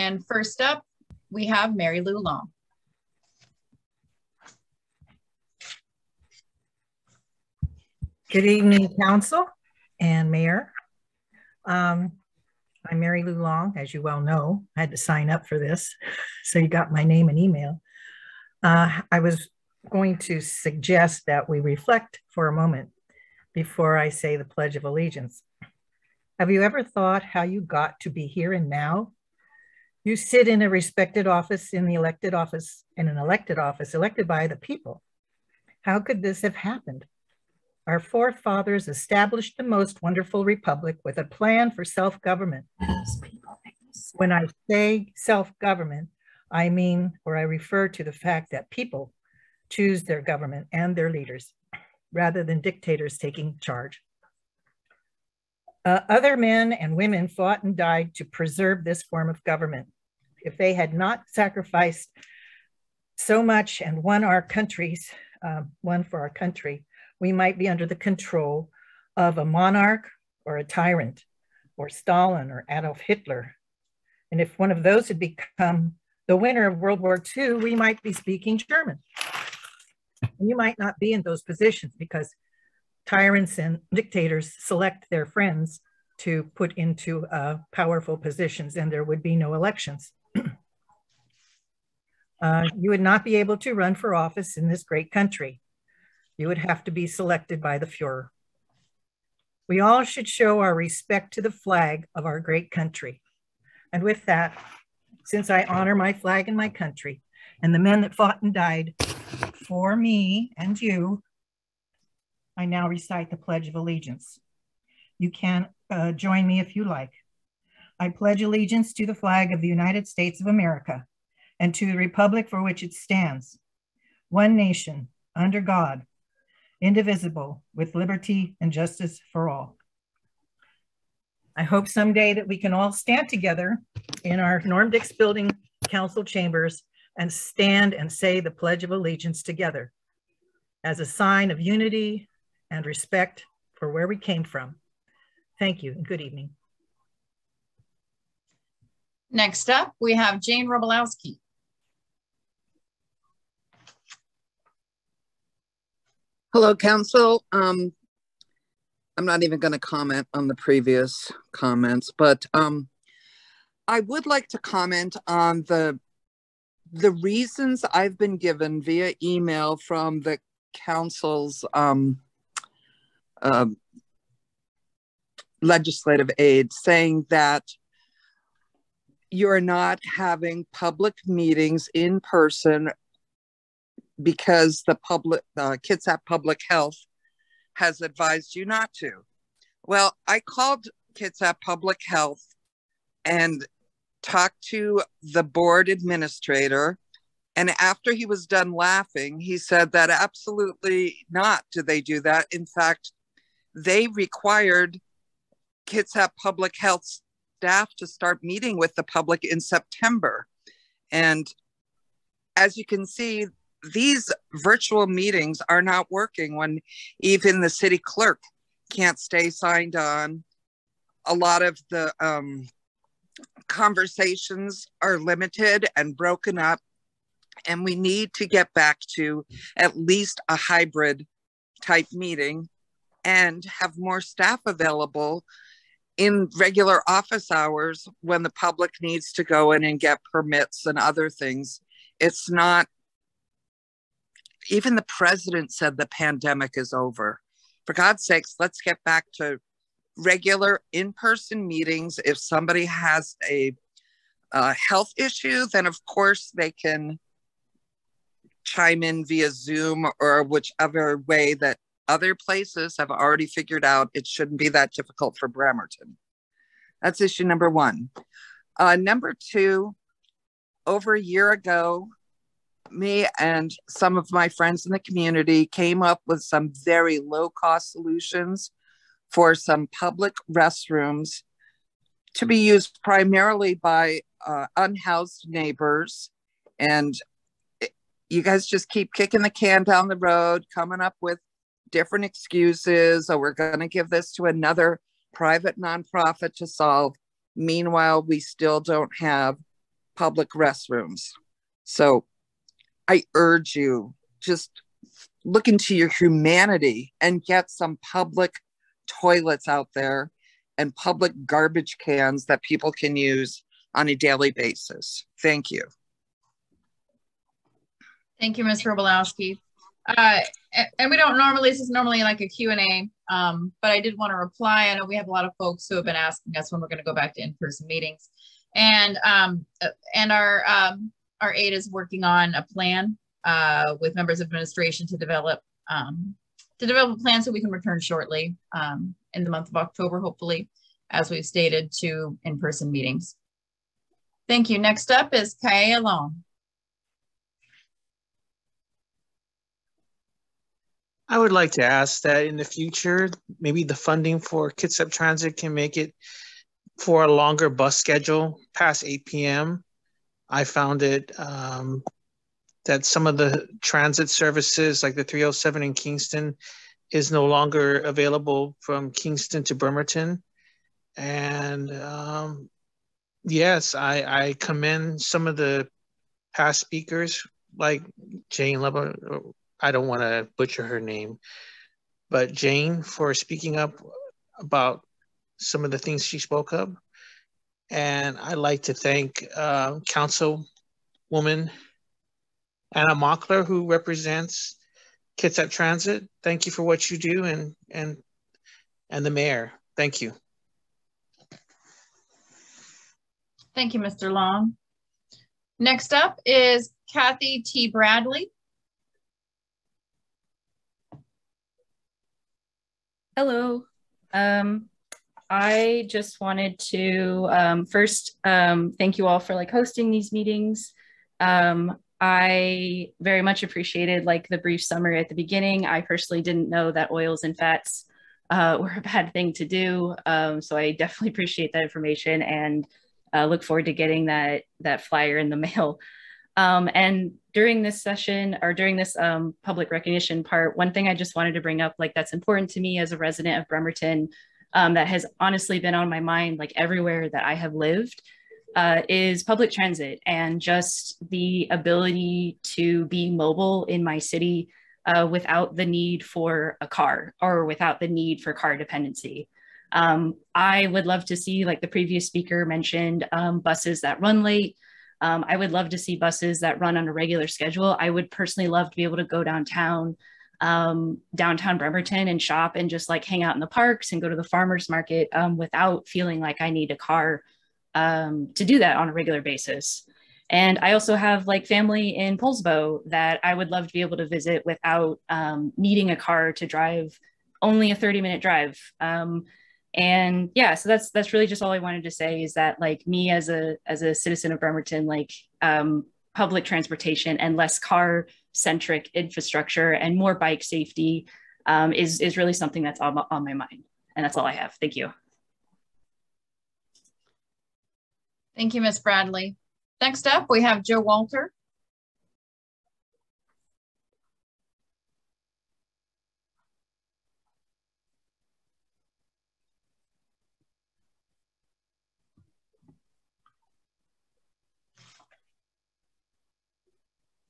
And first up, we have Mary Lou Long. Good evening, Council and Mayor. Um, I'm Mary Lou Long, as you well know. I had to sign up for this, so you got my name and email. Uh, I was going to suggest that we reflect for a moment before I say the Pledge of Allegiance. Have you ever thought how you got to be here and now? You sit in a respected office in the elected office, in an elected office, elected by the people. How could this have happened? Our forefathers established the most wonderful republic with a plan for self-government. When I say self-government, I mean, or I refer to the fact that people choose their government and their leaders rather than dictators taking charge. Uh, other men and women fought and died to preserve this form of government. If they had not sacrificed so much and won our countries, um, won for our country, we might be under the control of a monarch or a tyrant or Stalin or Adolf Hitler. And if one of those had become the winner of World War II, we might be speaking German. And you might not be in those positions because tyrants and dictators select their friends to put into uh, powerful positions and there would be no elections. Uh, you would not be able to run for office in this great country you would have to be selected by the Fuhrer. We all should show our respect to the flag of our great country. And with that, since I honor my flag and my country and the men that fought and died for me and you, I now recite the Pledge of Allegiance. You can uh, join me if you like. I pledge allegiance to the flag of the United States of America and to the republic for which it stands, one nation, under God, indivisible, with liberty and justice for all. I hope someday that we can all stand together in our Norm Dicks Building Council chambers and stand and say the Pledge of Allegiance together as a sign of unity and respect for where we came from. Thank you and good evening. Next up, we have Jane Robolowski. Hello, Council. Um, I'm not even going to comment on the previous comments, but um, I would like to comment on the the reasons I've been given via email from the council's um, uh, legislative aid saying that you're not having public meetings in person because the public uh, Kitsap Public Health has advised you not to. Well, I called Kitsap Public Health and talked to the board administrator. And after he was done laughing, he said that absolutely not do they do that. In fact, they required Kitsap Public Health staff to start meeting with the public in September. And as you can see, these virtual meetings are not working when even the city clerk can't stay signed on. A lot of the um, conversations are limited and broken up. And we need to get back to at least a hybrid type meeting and have more staff available in regular office hours when the public needs to go in and get permits and other things. It's not even the president said the pandemic is over. For God's sakes, let's get back to regular in person meetings. If somebody has a, a health issue, then of course they can chime in via Zoom or whichever way that other places have already figured out it shouldn't be that difficult for Bremerton. That's issue number one. Uh, number two, over a year ago, me and some of my friends in the community came up with some very low cost solutions for some public restrooms to be used primarily by uh, unhoused neighbors. And it, you guys just keep kicking the can down the road, coming up with different excuses, or we're going to give this to another private nonprofit to solve. Meanwhile, we still don't have public restrooms. So I urge you just look into your humanity and get some public toilets out there and public garbage cans that people can use on a daily basis. Thank you. Thank you, Ms. Robolowski. Uh, and we don't normally, this is normally like a Q&A, um, but I did want to reply. I know we have a lot of folks who have been asking us when we're going to go back to in-person meetings. And um, uh, and our um, our aide is working on a plan uh, with members of administration to develop um, to develop a plan so we can return shortly um, in the month of October, hopefully, as we've stated, to in-person meetings. Thank you. Next up is Kaya Long. I would like to ask that in the future, maybe the funding for Kitsap Transit can make it for a longer bus schedule past 8 p.m. I found it um, that some of the transit services, like the 307 in Kingston, is no longer available from Kingston to Bremerton. And um, yes, I, I commend some of the past speakers like Jane Leba, I don't want to butcher her name, but Jane for speaking up about some of the things she spoke of. And I'd like to thank uh, Councilwoman Anna Mockler, who represents Kitsap Transit. Thank you for what you do and, and, and the mayor. Thank you. Thank you, Mr. Long. Next up is Kathy T. Bradley. Hello. Um, I just wanted to um, first um, thank you all for like hosting these meetings. Um, I very much appreciated like the brief summary at the beginning. I personally didn't know that oils and fats uh, were a bad thing to do. Um, so I definitely appreciate that information and uh, look forward to getting that, that flyer in the mail. Um, and during this session or during this um, public recognition part, one thing I just wanted to bring up, like that's important to me as a resident of Bremerton, um, that has honestly been on my mind, like everywhere that I have lived, uh, is public transit and just the ability to be mobile in my city uh, without the need for a car or without the need for car dependency. Um, I would love to see, like the previous speaker mentioned, um, buses that run late, um, I would love to see buses that run on a regular schedule. I would personally love to be able to go downtown, um, downtown Bremerton and shop and just like hang out in the parks and go to the farmer's market um, without feeling like I need a car um, to do that on a regular basis. And I also have like family in Poulsbo that I would love to be able to visit without um, needing a car to drive only a 30 minute drive. Um, and yeah so that's that's really just all i wanted to say is that like me as a as a citizen of bremerton like um, public transportation and less car centric infrastructure and more bike safety um, is is really something that's on, on my mind. And that's all i have. Thank you. Thank you miss bradley. Next up we have joe walter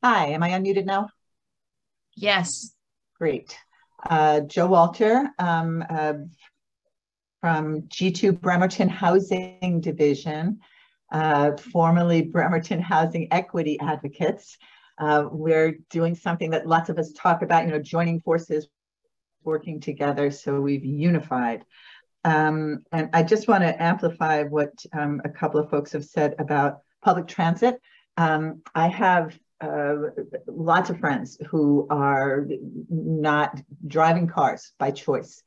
Hi, am I unmuted now? Yes. Great. Uh, Joe Walter um, uh, from G2 Bremerton Housing Division, uh, formerly Bremerton Housing Equity Advocates. Uh, we're doing something that lots of us talk about, you know, joining forces, working together, so we've unified. Um, and I just want to amplify what um, a couple of folks have said about public transit. Um, I have uh, lots of friends who are not driving cars by choice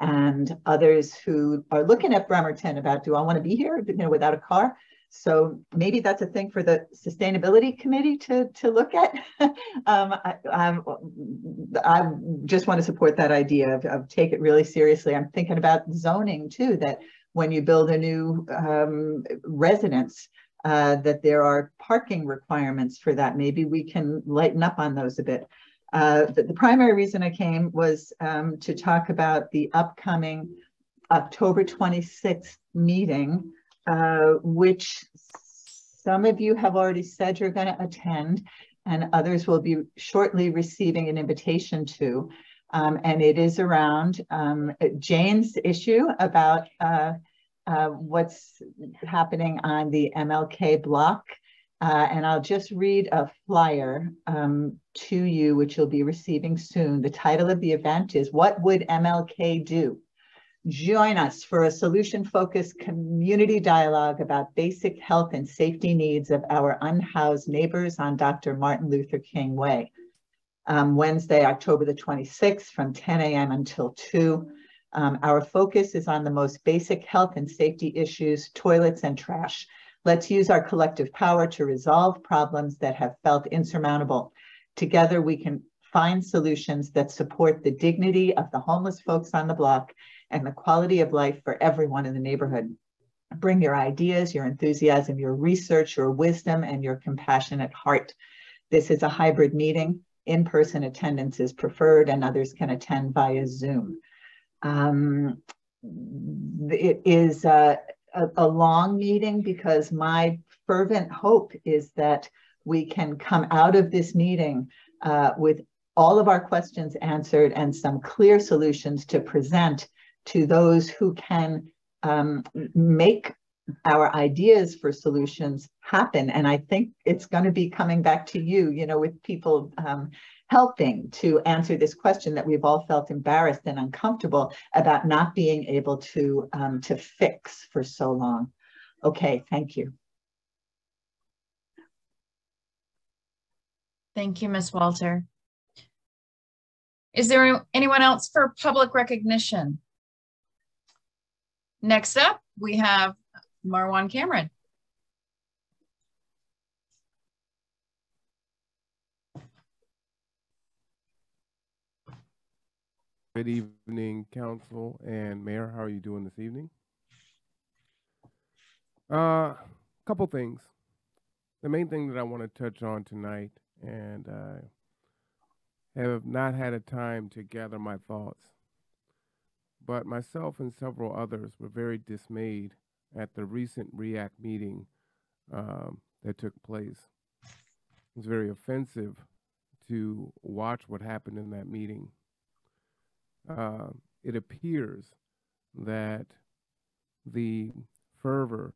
and others who are looking at Bremerton about, do I want to be here you know, without a car? So maybe that's a thing for the sustainability committee to, to look at. um, I, I, just want to support that idea of, of take it really seriously. I'm thinking about zoning too, that when you build a new um, residence, uh, that there are parking requirements for that. Maybe we can lighten up on those a bit. Uh, the, primary reason I came was um, to talk about the upcoming October 26th meeting, uh, which some of you have already said you're going to attend, and others will be shortly receiving an invitation to. Um, and it is around um, Jane's issue about uh, uh, what's happening on the MLK block. Uh, and I'll just read a flyer um, to you, which you'll be receiving soon. The title of the event is What Would MLK Do? Join us for a solution-focused community dialogue about basic health and safety needs of our unhoused neighbors on Dr. Martin Luther King Way. Um, Wednesday, October the 26th from 10 a.m. until 2. Um, our focus is on the most basic health and safety issues, toilets and trash. Let's use our collective power to resolve problems that have felt insurmountable. Together, we can find solutions that support the dignity of the homeless folks on the block and the quality of life for everyone in the neighborhood. Bring your ideas, your enthusiasm, your research, your wisdom, and your compassionate heart. This is a hybrid meeting. In-person attendance is preferred and others can attend via Zoom. Um, it is a, a, a long meeting because my fervent hope is that we can come out of this meeting uh, with all of our questions answered and some clear solutions to present to those who can um, make our ideas for solutions happen. And I think it's going to be coming back to you, you know, with people um, helping to answer this question that we've all felt embarrassed and uncomfortable about not being able to, um, to fix for so long. Okay, thank you. Thank you, Ms. Walter. Is there anyone else for public recognition? Next up, we have Marwan Cameron. Good evening, Council and Mayor. How are you doing this evening? A uh, couple things. The main thing that I want to touch on tonight, and I have not had a time to gather my thoughts, but myself and several others were very dismayed at the recent REACT meeting um, that took place. It was very offensive to watch what happened in that meeting. Uh, it appears that the fervor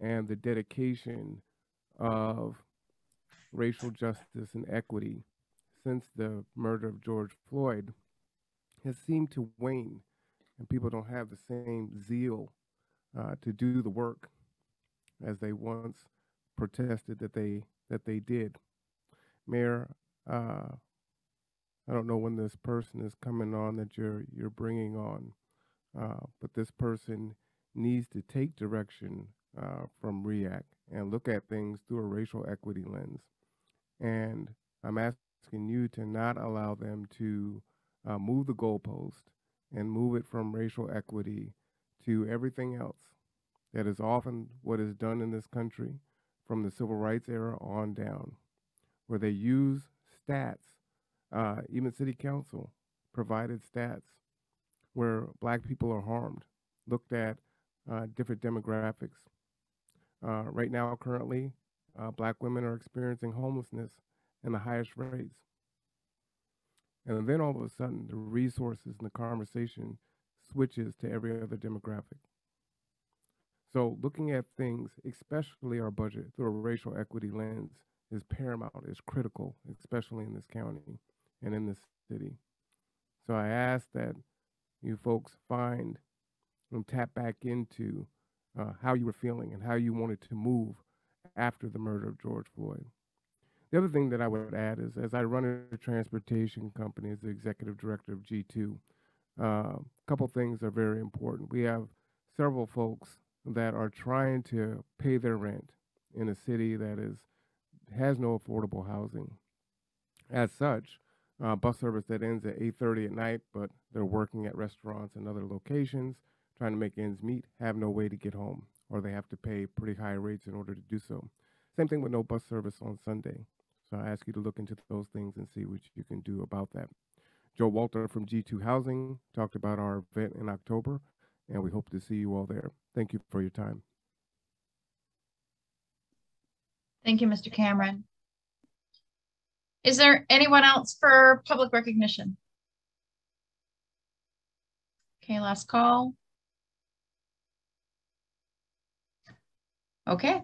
and the dedication of racial justice and equity since the murder of George Floyd has seemed to wane, and people don't have the same zeal uh, to do the work as they once protested that they that they did. Mayor, uh, I don't know when this person is coming on that you're you're bringing on, uh, but this person needs to take direction uh, from REACT and look at things through a racial equity lens. And I'm asking you to not allow them to uh, move the goalpost and move it from racial equity to everything else. That is often what is done in this country from the civil rights era on down, where they use stats. Uh, even city council provided stats where black people are harmed, looked at uh, different demographics. Uh, right now, currently, uh, black women are experiencing homelessness in the highest rates. And then all of a sudden, the resources and the conversation switches to every other demographic. So looking at things, especially our budget through a racial equity lens, is paramount, is critical, especially in this county and in this city. So I ask that you folks find and tap back into uh, how you were feeling and how you wanted to move after the murder of George Floyd. The other thing that I would add is as I run a transportation company as the executive director of G2, uh, a couple things are very important. We have several folks that are trying to pay their rent in a city that is has no affordable housing. As such, uh, bus service that ends at 8:30 at night, but they're working at restaurants and other locations, trying to make ends meet, have no way to get home, or they have to pay pretty high rates in order to do so. Same thing with no bus service on Sunday. So I ask you to look into those things and see what you can do about that. Joe Walter from G2 Housing talked about our event in October, and we hope to see you all there. Thank you for your time. Thank you, Mr. Cameron. Is there anyone else for public recognition? Okay, last call. Okay,